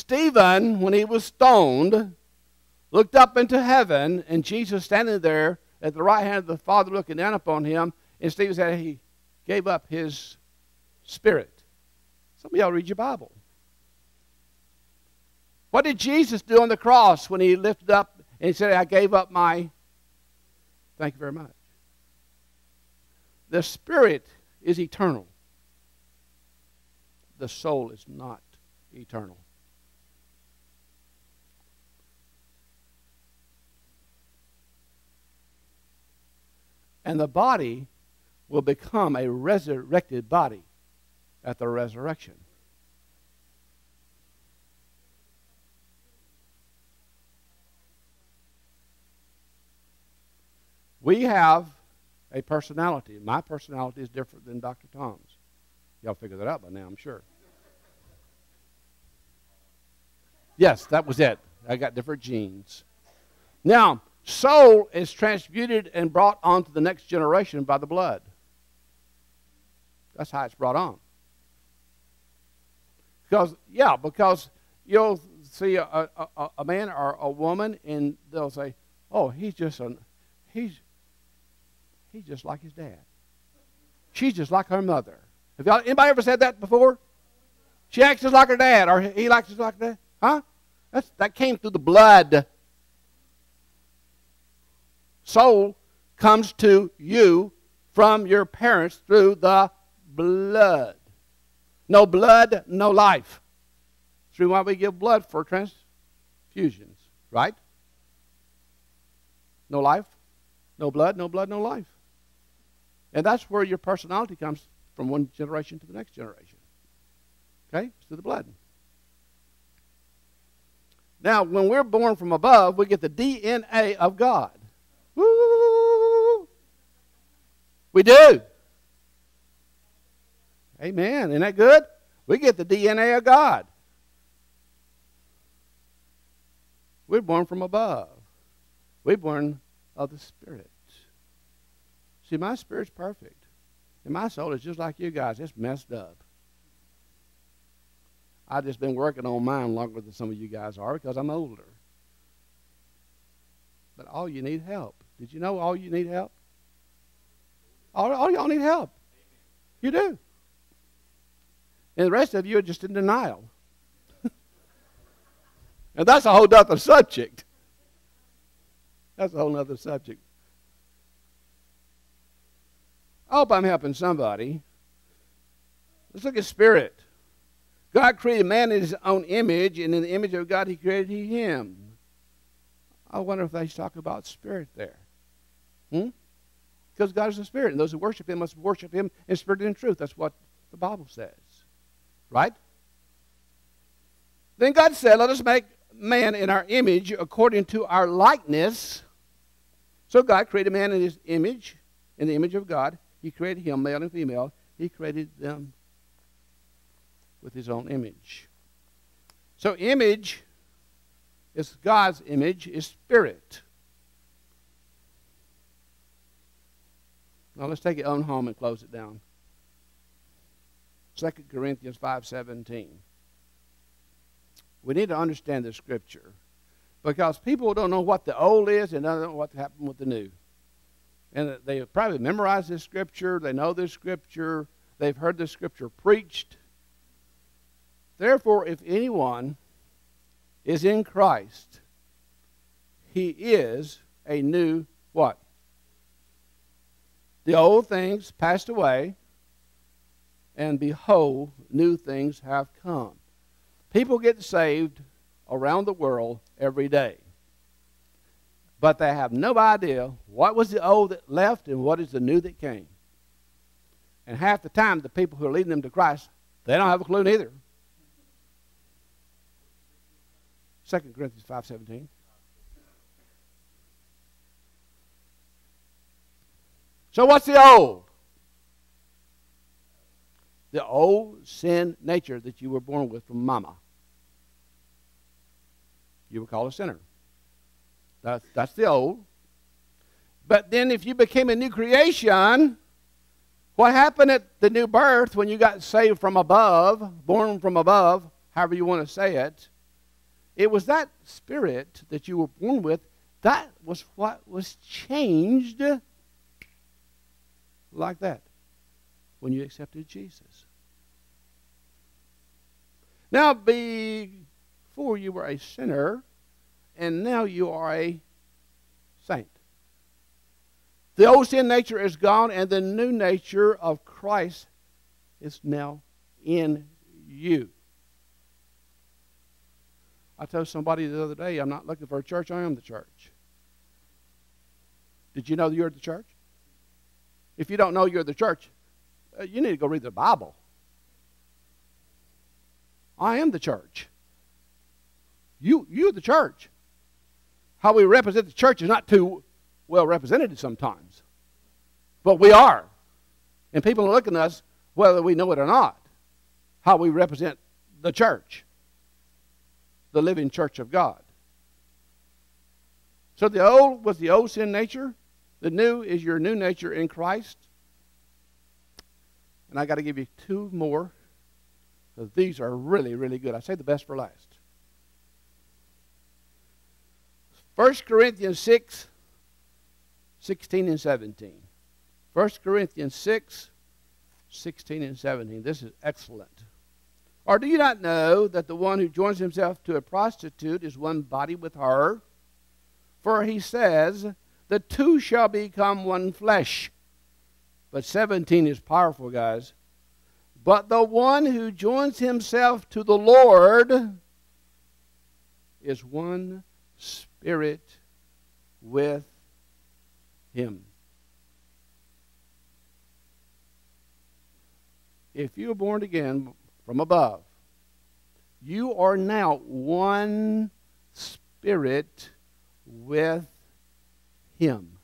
Stephen, when he was stoned, looked up into heaven, and Jesus standing there at the right hand of the Father looking down upon him, and Stephen said he gave up his spirit. Some of y'all read your Bible. What did Jesus do on the cross when he lifted up and he said, I gave up my. Thank you very much. The spirit is eternal, the soul is not eternal. And the body will become a resurrected body at the resurrection. We have a personality. My personality is different than Dr. Tom's. Y'all figured that out by now, I'm sure. Yes, that was it. I got different genes. Now, soul is transmuted and brought on to the next generation by the blood. That's how it's brought on. Because, yeah, because you'll see a, a, a man or a woman and they'll say, oh, he's just an, he's, he's just like his dad. She's just like her mother. Have y'all, anybody ever said that before? She acts just like her dad, or he acts just like that. Huh? That's, that came through the blood. Soul comes to you from your parents through the blood. No blood, no life. Through why we give blood for transfusions, right? No life, no blood, no blood, no life. And that's where your personality comes from one generation to the next generation. Okay? It's through the blood. Now, when we're born from above, we get the DNA of God. Woo! We do. Amen. Isn't that good? We get the DNA of God. We're born from above. We're born of the Spirit. See, my spirit's perfect. And my soul is just like you guys. It's messed up. I've just been working on mine longer than some of you guys are because I'm older. But all you need help. Did you know all you need help? All, all y'all need help. You do. And the rest of you are just in denial. and that's a whole other subject. That's a whole other subject. I hope I'm helping somebody. Let's look at spirit. God created man in his own image, and in the image of God he created him. I wonder if they talk about spirit there. Hmm? Because God is a spirit, and those who worship him must worship him in spirit and in truth. That's what the Bible says. Right? Then God said, Let us make man in our image according to our likeness. So God created man in his image, in the image of God. He created him, male and female. He created them with his own image. So, image is God's image, is spirit. Now let's take it on home and close it down. 2 Corinthians 5:17. We need to understand the scripture because people don't know what the old is and don't know what happened with the new. And they probably memorized this scripture, they know this scripture, they've heard this scripture preached. Therefore, if anyone is in Christ, he is a new what? The old things passed away, and behold, new things have come. People get saved around the world every day but they have no idea what was the old that left and what is the new that came. And half the time, the people who are leading them to Christ, they don't have a clue neither. 2 Corinthians 5.17. So what's the old? The old sin nature that you were born with from mama. You were called a sinner. That's, that's the old. But then if you became a new creation, what happened at the new birth when you got saved from above, born from above, however you want to say it, it was that spirit that you were born with, that was what was changed like that when you accepted Jesus. Now, before you were a sinner, and now you are a saint. The old sin nature is gone, and the new nature of Christ is now in you. I told somebody the other day, I'm not looking for a church, I am the church. Did you know that you're the church? If you don't know you're the church, uh, you need to go read the Bible. I am the church. You, you're the church how we represent the church is not too well represented sometimes. But we are. And people are looking at us, whether we know it or not, how we represent the church, the living church of God. So the old was the old sin nature. The new is your new nature in Christ. And I got to give you two more. Because these are really, really good. I say the best for last. 1 Corinthians 6, 16 and 17. 1 Corinthians 6, 16 and 17. This is excellent. Or do you not know that the one who joins himself to a prostitute is one body with her? For he says, the two shall become one flesh. But 17 is powerful, guys. But the one who joins himself to the Lord is one spirit with him. If you are born again from above, you are now one spirit with him.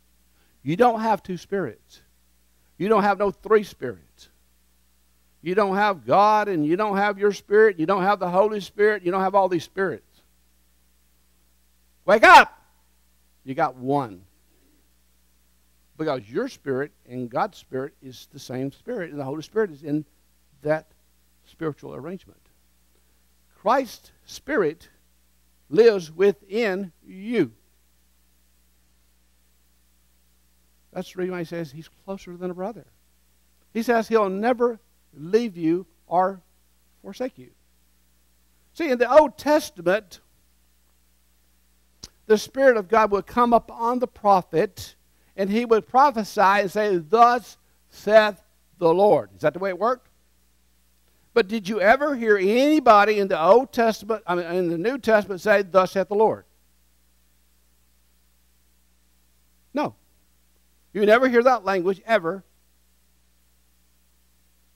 You don't have two spirits. You don't have no three spirits. You don't have God and you don't have your spirit. You don't have the Holy Spirit. You don't have all these spirits. Wake up! You got one. Because your spirit and God's spirit is the same spirit, and the Holy Spirit is in that spiritual arrangement. Christ's spirit lives within you. That's the reason why he says he's closer than a brother. He says he'll never leave you or forsake you. See, in the Old Testament, the Spirit of God would come upon the prophet and he would prophesy and say, Thus saith the Lord. Is that the way it worked? But did you ever hear anybody in the Old Testament, I mean, in the New Testament say, Thus saith the Lord? No. You never hear that language ever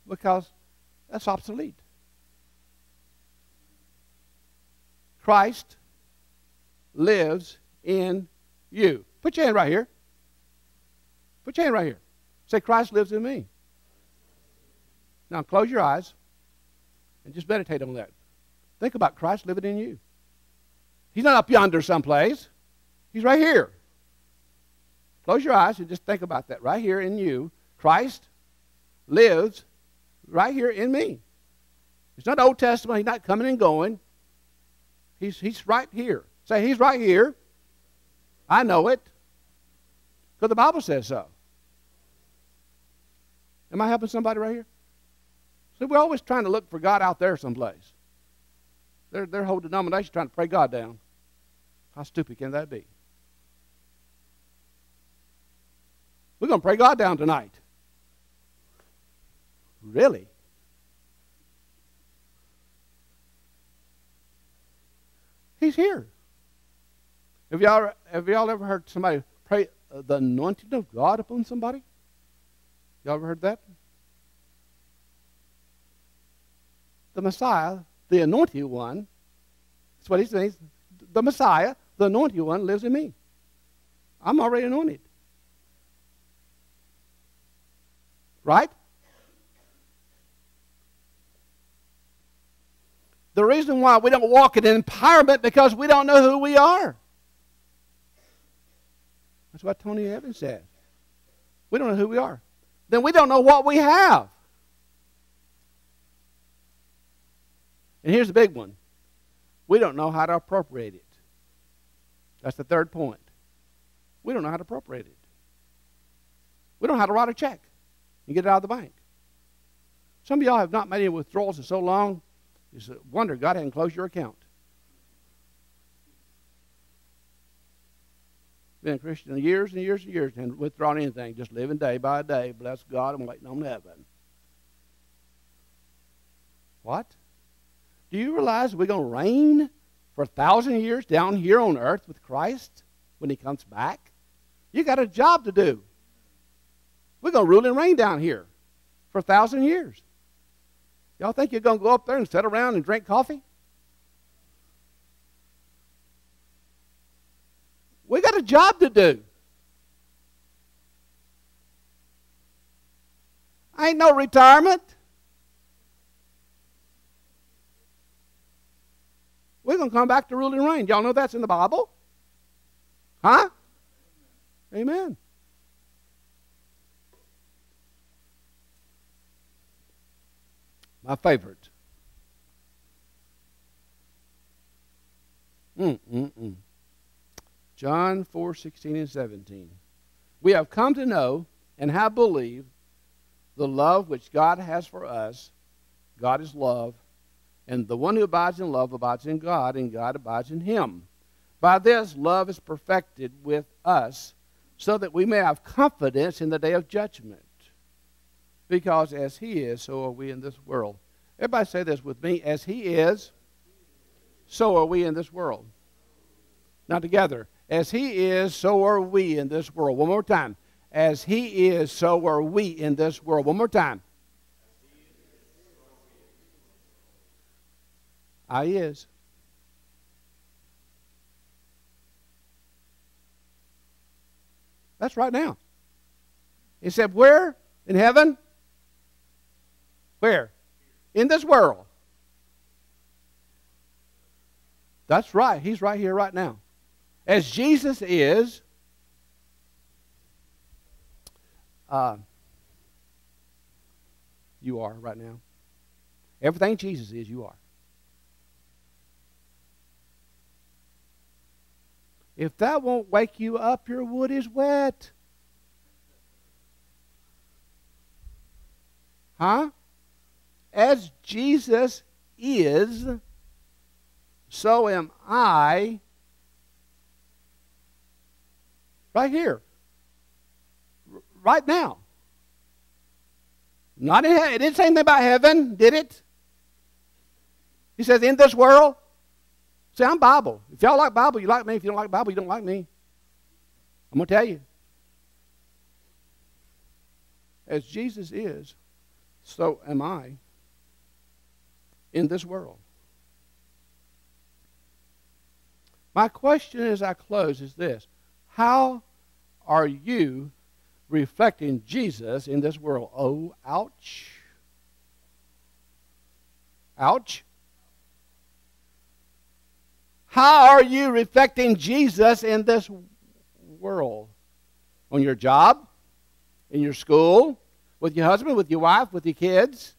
because that's obsolete. Christ lives in you. Put your hand right here. Put your hand right here. Say, Christ lives in me. Now close your eyes and just meditate on that. Think about Christ living in you. He's not up yonder someplace, He's right here. Close your eyes and just think about that. Right here in you, Christ lives right here in me. It's not Old Testament. He's not coming and going. He's, he's right here. Say, He's right here. I know it. Because the Bible says so. Am I helping somebody right here? See, we're always trying to look for God out there someplace. Their, their whole denomination trying to pray God down. How stupid can that be? We're going to pray God down tonight. Really? He's here. Have y'all, have y'all ever heard somebody pray uh, the anointing of God upon somebody? Y'all ever heard that? The Messiah, the anointed one, that's what he says. The Messiah, the anointed one, lives in me. I'm already anointed. Right? The reason why we don't walk in empowerment because we don't know who we are. That's what Tony Evans said. We don't know who we are. Then we don't know what we have. And here's the big one we don't know how to appropriate it. That's the third point. We don't know how to appropriate it. We don't know how to write a check and get it out of the bank. Some of y'all have not made any withdrawals in so long, it's a wonder God hadn't closed your account. Been a Christian years and years and years and withdrawn anything, just living day by day. Bless God, I'm waiting on heaven. What? Do you realize we're going to reign for a thousand years down here on earth with Christ when he comes back? You got a job to do. We're going to rule and reign down here for a thousand years. Y'all think you're going to go up there and sit around and drink coffee? We got a job to do. Ain't no retirement. We're going to come back to rule and reign. Y'all know that's in the Bible? Huh? Amen. My favorite. Mm, mm, mm. John 4 16 and 17. We have come to know and have believed the love which God has for us. God is love. And the one who abides in love abides in God, and God abides in him. By this, love is perfected with us so that we may have confidence in the day of judgment. Because as he is, so are we in this world. Everybody say this with me. As he is, so are we in this world. Now together. As he is, so are we in this world. One more time. As he is, so are we in this world. One more time. I is. That's right now. He said, Where? In heaven? Where? In this world. That's right. He's right here, right now. As Jesus is, uh, you are right now. Everything Jesus is, you are. If that won't wake you up, your wood is wet. Huh? As Jesus is, so am I right here, right now. Not in it didn't say anything about heaven, did it? He says, in this world. See, I'm Bible. If y'all like Bible, you like me. If you don't like Bible, you don't like me. I'm going to tell you. As Jesus is, so am I in this world. My question as I close is this How are you reflecting Jesus in this world? Oh, ouch. Ouch. How are you reflecting Jesus in this world? On your job? In your school? With your husband? With your wife? With your kids?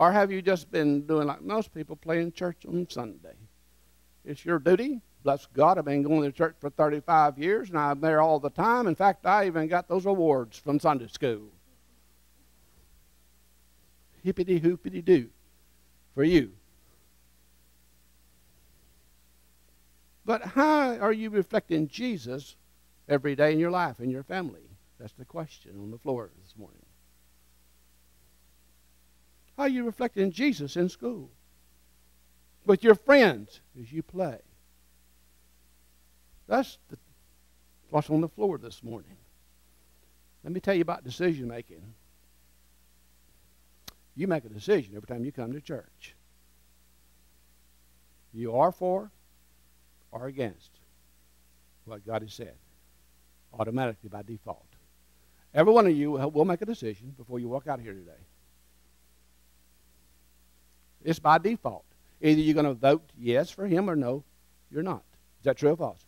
Or have you just been doing like most people, playing church on Sunday? It's your duty. Bless God, I've been going to church for 35 years, and I'm there all the time. In fact, I even got those awards from Sunday school. Hippity hoopity doo for you. But how are you reflecting Jesus every day in your life, in your family? That's the question on the floor this morning. How are you reflecting Jesus in school? With your friends as you play? That's the, what's on the floor this morning. Let me tell you about decision making. You make a decision every time you come to church. You are for or against what God has said, automatically by default. Every one of you will make a decision before you walk out here today. It's by default. Either you're going to vote yes for him or no, you're not. Is that true or false?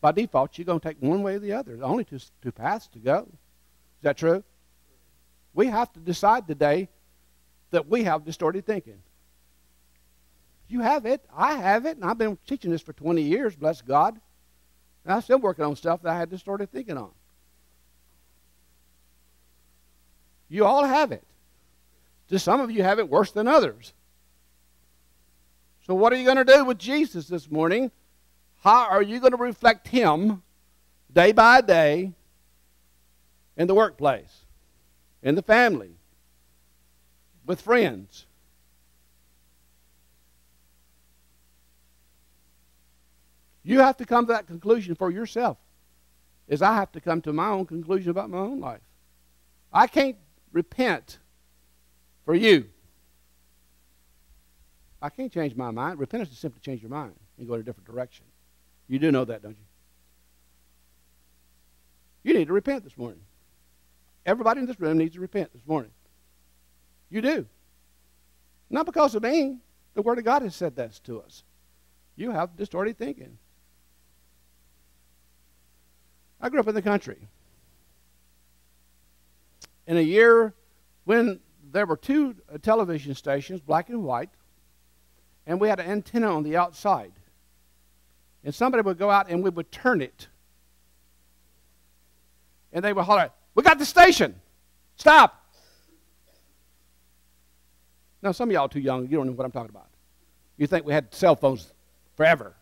By default, you're going to take one way or the other. There's only two, two paths to go. Is that true? We have to decide today that we have distorted thinking. You have it. I have it. And I've been teaching this for 20 years, bless God. And I'm still working on stuff that I had distorted thinking on. You all have it. Just some of you have it worse than others. So, what are you going to do with Jesus this morning? How are you going to reflect Him day by day in the workplace, in the family, with friends? You have to come to that conclusion for yourself, as I have to come to my own conclusion about my own life. I can't repent for you. I can't change my mind. Repentance is simply change your mind and go in a different direction. You do know that, don't you? You need to repent this morning. Everybody in this room needs to repent this morning. You do. Not because of me. The Word of God has said that to us. You have distorted thinking. I grew up in the country. In a year when there were two uh, television stations, black and white, and we had an antenna on the outside. And somebody would go out and we would turn it. And they would holler, We got the station! Stop! Now, some of y'all are too young. You don't know what I'm talking about. You think we had cell phones forever.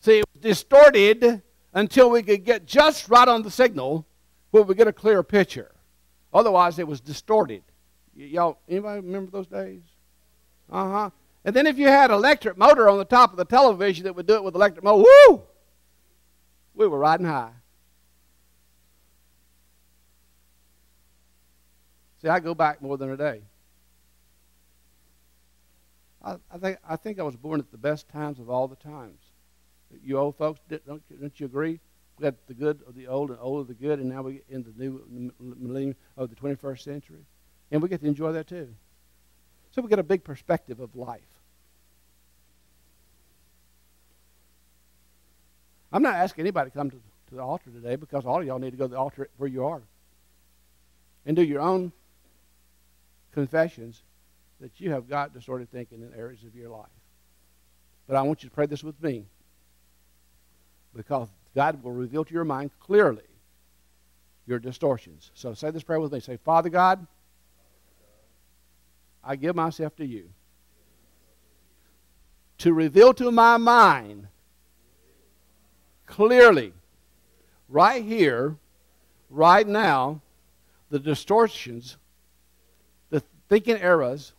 See, it was distorted until we could get just right on the signal where we get a clear picture. Otherwise, it was distorted. Y- y'all, anybody remember those days? Uh huh. And then if you had electric motor on the top of the television that would do it with electric motor, woo! We were riding high. See, I go back more than a day. I, I, think, I think I was born at the best times of all the times. You old folks, don't, don't you agree? We got the good of the old and old of the good, and now we get in the new millennium of the 21st century. And we get to enjoy that too. So we get a big perspective of life. I'm not asking anybody to come to, to the altar today because all of y'all need to go to the altar where you are and do your own confessions that you have got distorted thinking in areas of your life. But I want you to pray this with me because God will reveal to your mind clearly your distortions. So say this prayer with me. Say, Father God, I give myself to you to reveal to my mind clearly, right here, right now, the distortions, the thinking errors,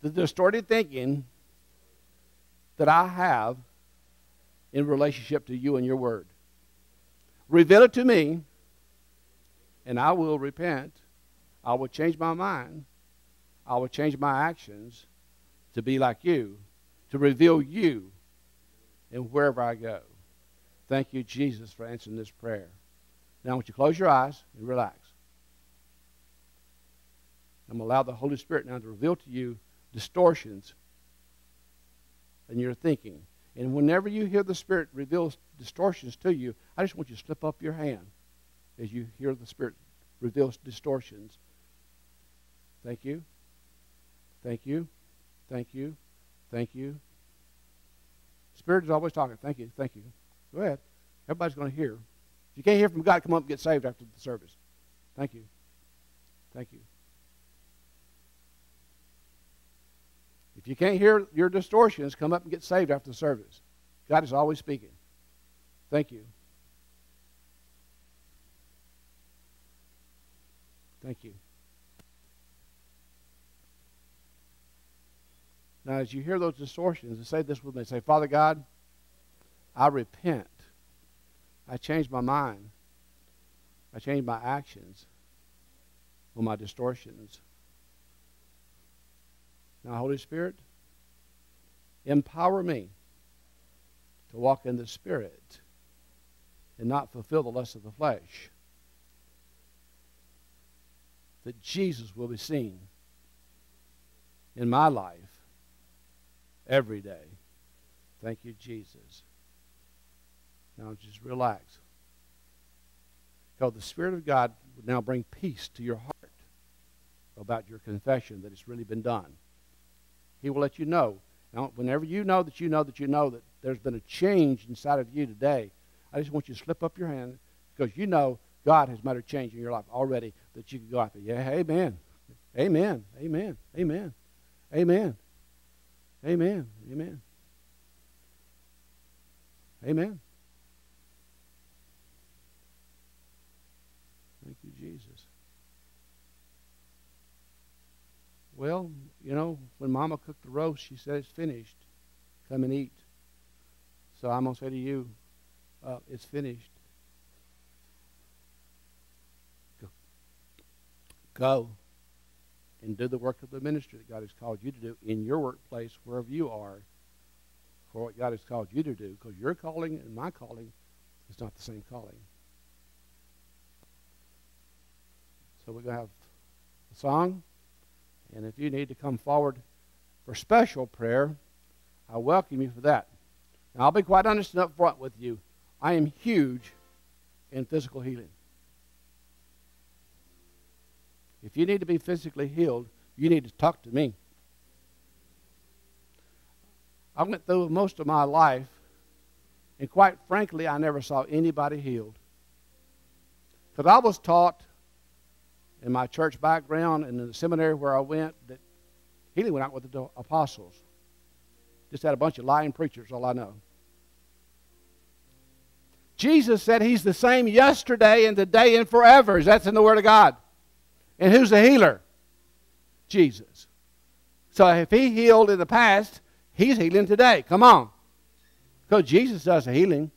the distorted thinking that I have in relationship to you and your word. Reveal it to me, and I will repent. I will change my mind. I will change my actions to be like you, to reveal you in wherever I go. Thank you, Jesus, for answering this prayer. Now, I want you to close your eyes and relax. I'm going to allow the Holy Spirit now to reveal to you distortions in your thinking. And whenever you hear the Spirit reveal distortions to you, I just want you to slip up your hand as you hear the Spirit reveal distortions. Thank you. Thank you. Thank you. Thank you. Spirit is always talking. Thank you. Thank you. Go ahead. Everybody's going to hear. If you can't hear from God, come up and get saved after the service. Thank you. Thank you. If you can't hear your distortions, come up and get saved after the service. God is always speaking. Thank you. Thank you. Now, as you hear those distortions, say this with me. Say, Father God, I repent. I change my mind. I change my actions on my distortions. Now, Holy Spirit, empower me to walk in the Spirit and not fulfill the lust of the flesh. That Jesus will be seen in my life every day. Thank you, Jesus. Now just relax. Because the Spirit of God would now bring peace to your heart about your confession that it's really been done. He will let you know. Now, whenever you know that you know that you know that there's been a change inside of you today, I just want you to slip up your hand because you know God has made a change in your life already that you can go out there. Yeah, amen. Amen. Amen. Amen. Amen. Amen. Amen. Amen. Thank you, Jesus. Well, you know, when Mama cooked the roast, she said it's finished. Come and eat. So I'm going to say to you, uh, it's finished. Go. Go and do the work of the ministry that God has called you to do in your workplace, wherever you are, for what God has called you to do, because your calling and my calling is not the same calling. So we're going to have a song, and if you need to come forward for special prayer, I welcome you for that. Now, I'll be quite honest and upfront with you. I am huge in physical healing. If you need to be physically healed, you need to talk to me. I went through most of my life, and quite frankly, I never saw anybody healed. Because I was taught in my church background and in the seminary where I went that healing went out with the apostles. Just had a bunch of lying preachers, all I know. Jesus said he's the same yesterday and today and forever. That's in the Word of God. And who's the healer? Jesus. So if he healed in the past, he's healing today. Come on. Because Jesus does the healing.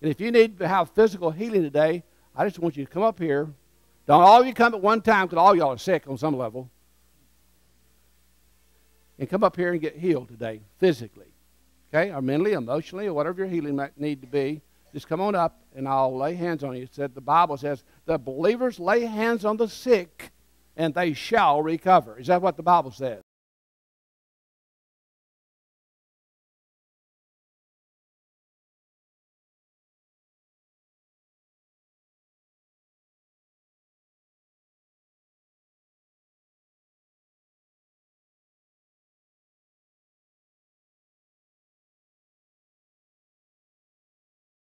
And if you need to have physical healing today, I just want you to come up here. Don't all of you come at one time because all y'all are sick on some level. And come up here and get healed today, physically. Okay? Or mentally, emotionally, or whatever your healing might need to be. Just come on up and I'll lay hands on you. It said the Bible says the believers lay hands on the sick and they shall recover. Is that what the Bible says?